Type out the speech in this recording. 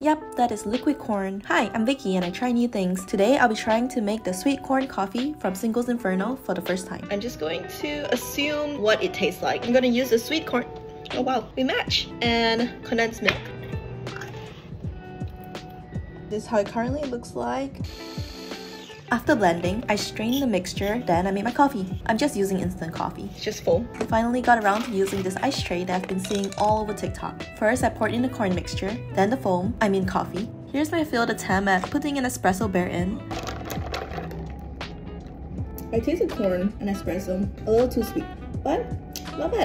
Yep, that is liquid corn. Hi, I'm Vicky and I try new things. Today I'll be trying to make the sweet corn coffee from Singles Inferno for the first time. I'm just going to assume what it tastes like. I'm gonna use the sweet corn. Oh wow, we match! And condensed milk. This is how it currently looks like. After blending, I strained the mixture, then I made my coffee. I'm just using instant coffee. It's just full. I finally got around to using this ice tray that I've been seeing all over TikTok. First, I poured in the corn mixture, then the foam, I mean coffee. Here's my failed attempt at putting an espresso bear in. I tasted corn and espresso, a little too sweet, but not bad.